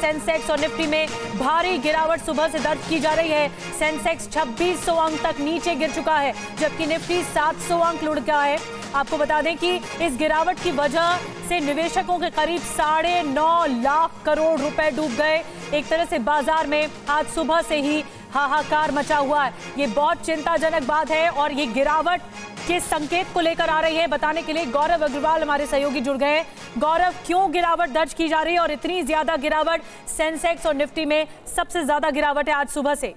Sensex और Nifty में भारी गिरावट सुबह से दर्ज की जा रही है। सेंसेक्स 2600 अंक तक नीचे गिर चुका है, जबकि निफ्टी 700 अंक लुढ़ गया है। आपको बता दें कि इस गिरावट की वजह से निवेशकों के करीब साढ़े नौ लाख करोड़ रुपए डूब गए। एक तरह से बाज़ार में आज सुबह से ही हाहाकार मचा हुआ है। ये बहुत चिंताजनक बात है और ये गिरावट किस संकेत को लेकर आ रही है, बताने के लिए गौरव अग्रवाल हमारे सहयोगी जुड़ गए गौरव, क्यों गिरावट दर्ज की जा रही है और इतनी ज़्यादा गिरावट सेंसेक्स और निफ्टी में सबसे ज़्यादा गिरावट है आज सुबह से?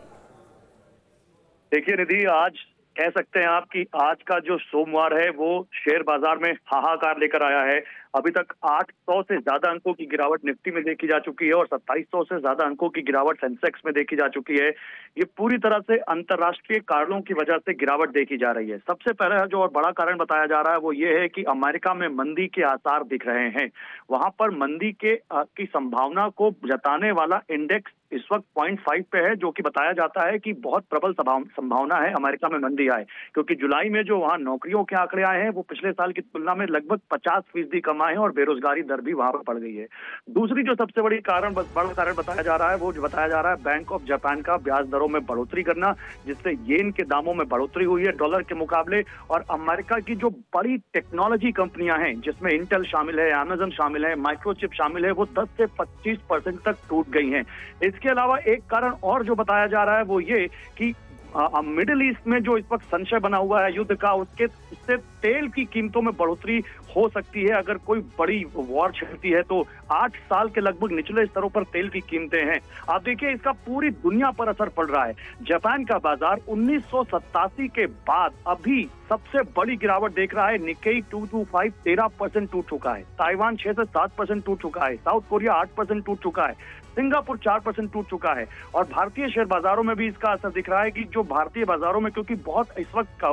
देखिए निधि, आज कह सकते हैं आप कि आज का जो सोमवार है, वो शेयर बाज़ार में हाहाकार लेकर आया है। अभी तक 800 से ज़्यादा अंकों की गिरावट निफ्टी में देखी जा चुकी है और 2700 से ज़्यादा अंकों की गिरावट सेंसेक्स में देखी जा चुकी है। ये पूरी तरह से अंतर्राष्ट्रीय कारणों की वजह से गिरावट देखी जा रही है। सबसे पहला जो और बड़ा कारण बताया जा रहा है, वो ये है कि अमेरिका में मंदी के आसार दिख रहे हैं। वहाँ पर मंदी के की संभावना को जताने वाला इंडेक्स इस वक्त पॉइंट फाइव पे है, जो कि बताया जाता है कि बहुत प्रबल संभावना है अमेरिका में मंदी आए। क्योंकि जुलाई में जो वहाँ नौकरियों के आंकड़े आए हैं, वो पिछले साल की तुलना में लगभग पचास फ़ीसदी कम आए हैं और बेरोजगारी दर भी वहाँ पर बढ़ गई है। दूसरी जो सबसे बड़ी कारण बड़ा कारण बताया जा रहा है, वो जो बताया जा रहा है बैंक ऑफ़ जापान का ब्याज दरों में बढ़ोतरी करना, जिससे येन के दामों में बढ़ोतरी हुई है डॉलर के मुकाबले। और अमेरिका की जो बड़ी टेक्नोलॉजी कंपनियाँ हैं, जिसमें इंटेल शामिल है अमेजन शामिल है माइक्रोचिप शामिल है, वो दस से पच्चीस परसेंट तक टूट गई है। इसके अलावा एक कारण और जो बताया जा रहा है वो ये कि मिडिल ईस्ट में जो इस वक्त संशय बना हुआ है युद्ध का, उसके, उससे तेल की कीमतों में बढ़ोतरी हो सकती है। अगर कोई बड़ी वॉर छिड़ती है तो आठ साल के लगभग निचले स्तरों पर तेल की कीमतें हैं। आप देखिए, इसका पूरी दुनिया पर असर पड़ रहा है। जापान का बाज़ार उन्नीस सौ सत्तासी के बाद अभी सबसे बड़ी गिरावट देख रहा है। निकेई टू टू फाइव तेरह परसेंट टूट चुका है। ताइवान छह से सात परसेंट टूट चुका है। साउथ कोरिया आठ परसेंट टूट चुका है। सिंगापुर चार परसेंट टूट चुका है। और भारतीय शेयर बाजारों में भी इसका असर दिख रहा है कि जो भारतीय बाजारों में क्योंकि बहुत इस वक्त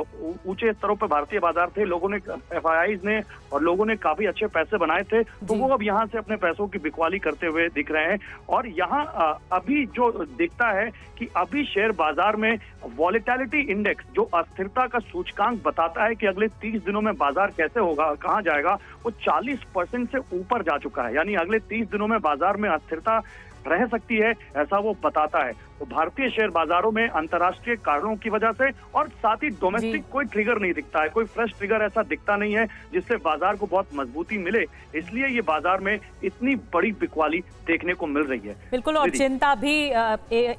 ऊँचे स्तरों पर भारतीय बाज़ार थे लोगों ने एफ़ ने और लोगों ने काफ़ी अच्छे पैसे बनाए थे तो वो अब यहाँ से अपने पैसों की बिकवाली करते हुए दिख रहे हैं। और यहाँ अभी जो दिखता है कि अभी शेयर बाज़ार में वॉलिटैलिटी इंडेक्स जो अस्थिरता का सूचकांक बताता है कि अगले तीस दिनों में बाज़ार कैसे होगा कहाँ जाएगा वो चालीस परसेंट से ऊपर जा चुका है। यानी अगले तीस दिनों में बाज़ार में अस्थिरता रह सकती है ऐसा वो बताता है। भारतीय शेयर बाजारों में अंतर्राष्ट्रीय कारणों की वजह से और साथ ही डोमेस्टिक कोई ट्रिगर नहीं दिखता है कोई फ्रेश ट्रिगर ऐसा दिखता नहीं है जिससे बाज़ार को बहुत मजबूती मिले। इसलिए ये बाज़ार में इतनी बड़ी बिकवाली देखने को मिल रही है। बिल्कुल और चिंता भी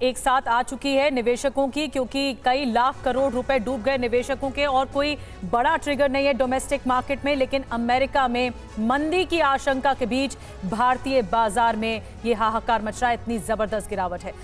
एक साथ आ चुकी है निवेशकों की क्योंकि कई लाख करोड़ रुपए डूब गए निवेशकों के और कोई बड़ा ट्रिगर नहीं है डोमेस्टिक मार्केट में लेकिन अमेरिका में मंदी की आशंका के बीच भारतीय बाज़ार में ये हाहाकार मच रहा है इतनी ज़बरदस्त गिरावट है।